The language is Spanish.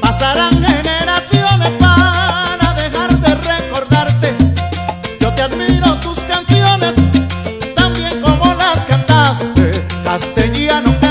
pasarán generaciones para dejar de recordarte. Yo te admiro tus canciones, también como las cantaste, castellano.